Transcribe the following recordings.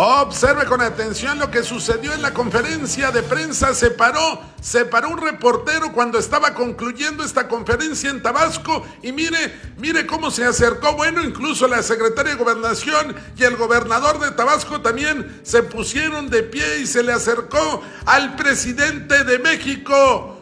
Observe con atención lo que sucedió en la conferencia de prensa. Se paró, se paró un reportero cuando estaba concluyendo esta conferencia en Tabasco y mire, mire cómo se acercó. Bueno, incluso la secretaria de Gobernación y el gobernador de Tabasco también se pusieron de pie y se le acercó al presidente de México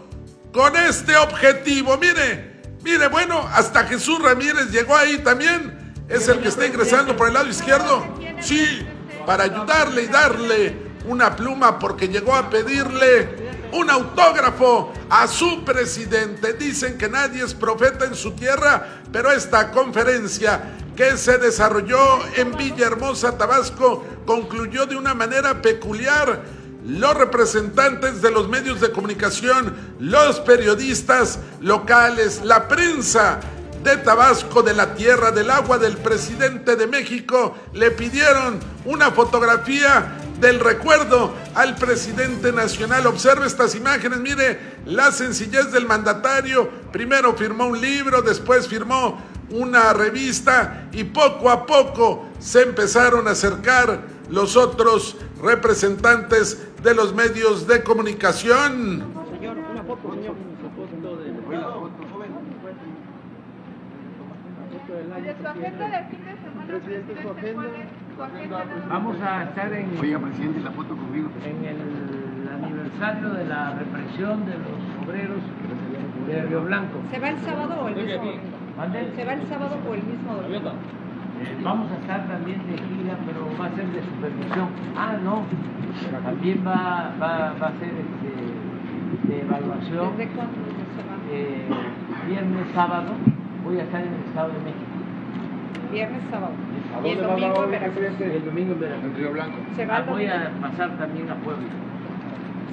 con este objetivo. Mire, mire, bueno, hasta Jesús Ramírez llegó ahí también. Es el que está ingresando por el lado izquierdo. Sí, para ayudarle y darle una pluma porque llegó a pedirle un autógrafo a su presidente. Dicen que nadie es profeta en su tierra, pero esta conferencia que se desarrolló en Villahermosa, Tabasco, concluyó de una manera peculiar. Los representantes de los medios de comunicación, los periodistas locales, la prensa, de Tabasco, de la tierra del agua del presidente de México, le pidieron una fotografía del recuerdo al presidente nacional. Observe estas imágenes, mire la sencillez del mandatario. Primero firmó un libro, después firmó una revista y poco a poco se empezaron a acercar los otros representantes de los medios de comunicación. Señor, una foto, señor. Vamos a estar en, presidente, la foto conmigo. en el aniversario de la represión de los obreros de Río Blanco. ¿Se va el sábado o el mismo ¿Se va el sábado o el mismo domingo? Eh, vamos a estar también de gira, pero va a ser de supervisión. Ah, no, también va, va, va a ser este, de evaluación. ¿Desde cuándo se va? Eh, viernes, sábado, voy a estar en el Estado de México. Viernes, sábado. ¿Y el domingo en Veracruz? El domingo en Veracruz. En Río Blanco. ¿Se va Ah, el voy a pasar también a Puebla.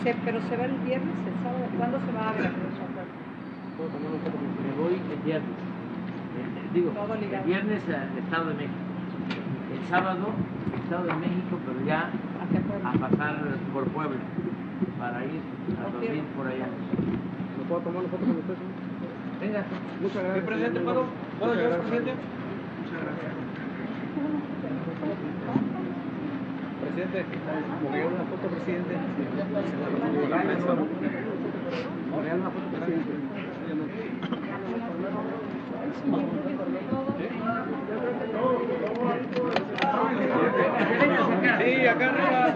Se- pero se va el viernes, el sábado. ¿Cuándo se va a Veracruz? Me voy el viernes. Eh, digo, Todo ligado. el viernes al Estado de México. El sábado, Estado de México, pero ya a pasar por Puebla para ir a dormir por allá. ¿Me puedo tomar una foto con usted? Venga, Muchas gracias. presidente, señor. ¿puedo? ¿Puedo Muchas llevar, gracias. presidente? Presidente, ¿me regala una foto, presidente? ¿Me regala una foto, presidente? Sí, acá arriba.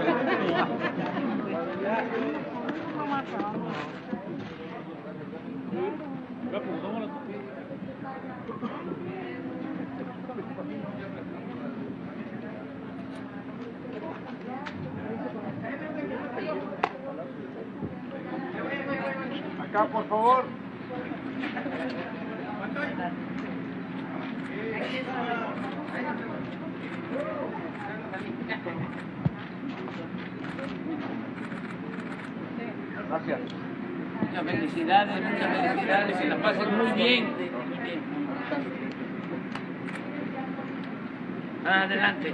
Acá, por favor. Gracias. muchas felicidades, muchas felicidades, que la pasen muy bien. Muy bien. Adelante.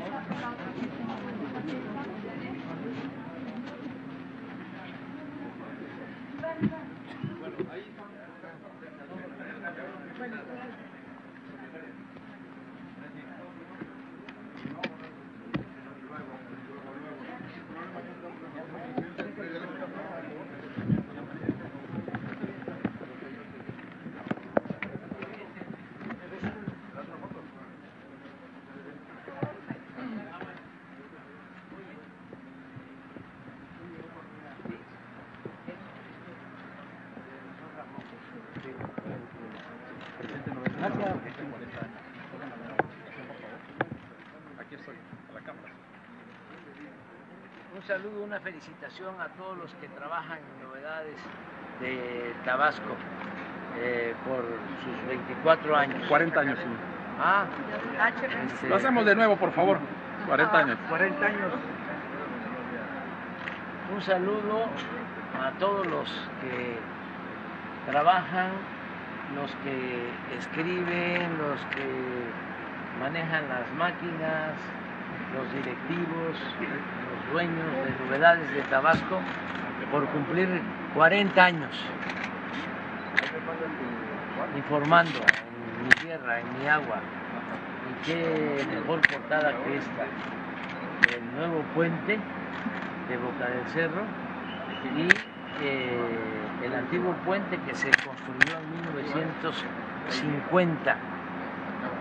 saludo, una felicitación a todos los que trabajan en novedades de Tabasco eh, por sus 24 años. 40 años, sí. Ah, este, Lo hacemos de nuevo, por favor. 40 años. 40 años. Un saludo a todos los que trabajan, los que escriben, los que manejan las máquinas, los directivos, los dueños de novedades de Tabasco por cumplir 40 años informando en mi tierra, en mi agua. Y qué mejor portada que esta. El nuevo puente de Boca del Cerro y eh, el antiguo puente que se construyó en 1950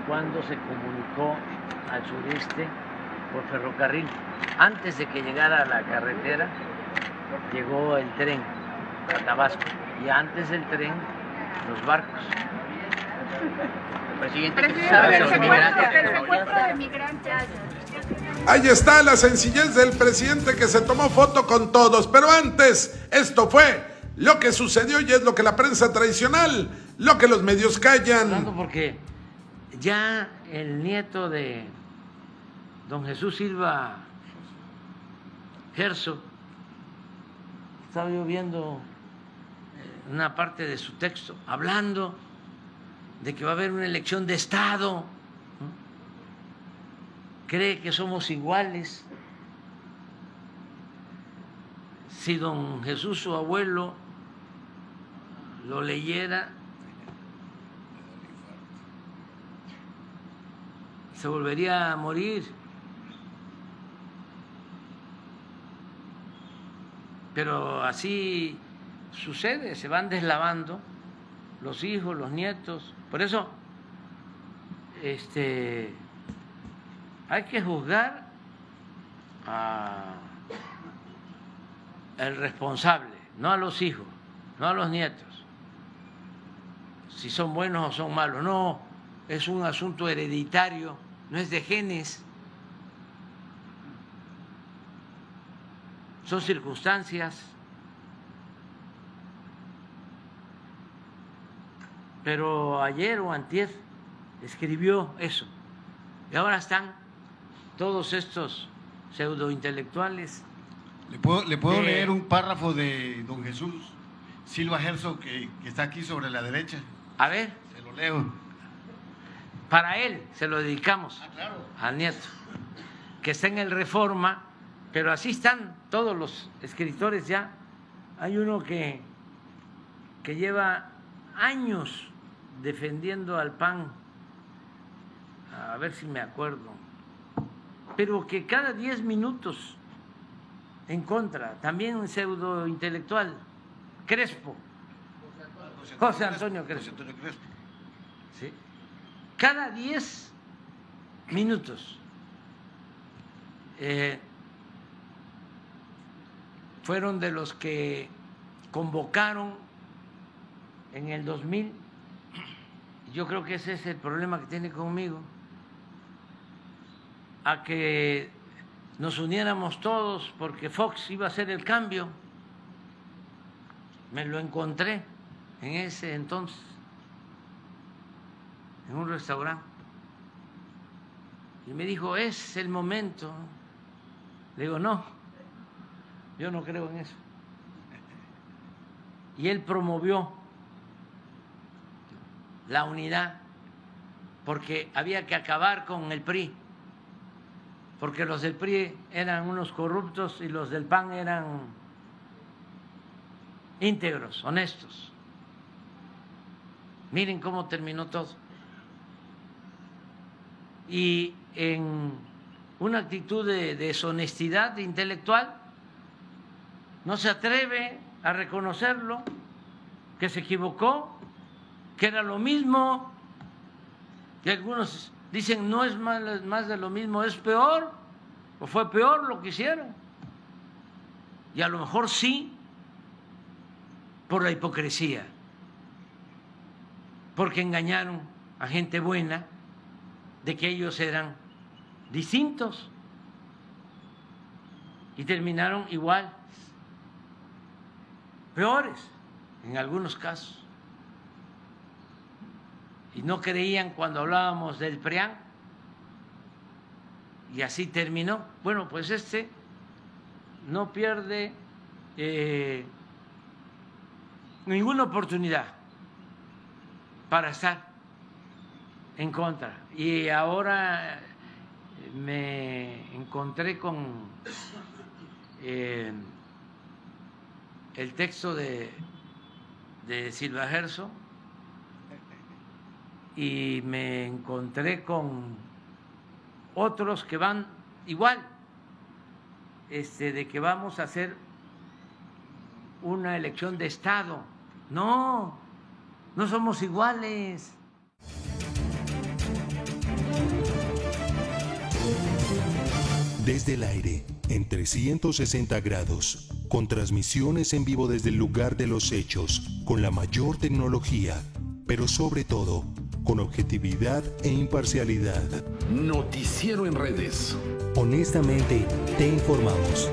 cuando se comunicó al sureste por ferrocarril. Antes de que llegara la carretera, llegó el tren a Tabasco y antes del tren los barcos. Presidente. Ahí está la sencillez del presidente que se tomó foto con todos. Pero antes, esto fue lo que sucedió y es lo que la prensa tradicional, lo que los medios callan. Porque ya el nieto de don Jesús Silva Gerso, estaba yo viendo una parte de su texto, hablando de que va a haber una elección de Estado, cree que somos iguales. Si don Jesús, su abuelo, lo leyera, se volvería a morir. Pero así sucede, se van deslavando los hijos, los nietos. Por eso, este, hay que juzgar a el responsable, no a los hijos, no a los nietos, si son buenos o son malos. No, es un asunto hereditario, no es de genes. Son circunstancias. Pero ayer o antier escribió eso. Y ahora están todos estos pseudointelectuales. ¿Le puedo, le puedo leer un párrafo de don Jesús Silva que, que está aquí sobre la derecha? A ver, Se lo leo. para él se lo dedicamos Ah, claro. al nieto, que está en el Reforma, pero así están todos los escritores ya. Hay uno que, que lleva años defendiendo al PAN, a ver si me acuerdo, pero que cada 10 minutos en contra, también un pseudo intelectual, Crespo, José Antonio Crespo. José Antonio Crespo. ¿sí? cada 10 minutos. eh, fueron de los que convocaron en el 2000. Yo creo que ese es el problema que tiene conmigo, a que nos uniéramos todos porque Fox iba a hacer el cambio. Me lo encontré en ese entonces en un restaurante. Y me dijo, es el momento. Le digo, no, yo no creo en eso. Y él promovió la unidad porque había que acabar con el PRI, porque los del PRI eran unos corruptos y los del PAN eran íntegros, honestos. Miren cómo terminó todo y en una actitud de deshonestidad intelectual, no se atreve a reconocerlo, que se equivocó, que era lo mismo, y algunos dicen no es más, más de lo mismo, es peor, o fue peor lo que hicieron. Y a lo mejor sí, por la hipocresía, porque engañaron a gente buena de que ellos eran distintos y terminaron igual, peores en algunos casos. Y no creían cuando hablábamos del PRIAN y así terminó. Bueno, pues este no pierde eh, ninguna oportunidad para estar en contra. Y ahora me encontré con eh, el texto de, de Silva Gerso y me encontré con otros que van igual, este, de que vamos a hacer una elección de Estado. No, no somos iguales. Desde el aire, en 360 grados, con transmisiones en vivo desde el lugar de los hechos, con la mayor tecnología, pero sobre todo, con objetividad e imparcialidad. Noticiero en redes. Honestamente, te informamos.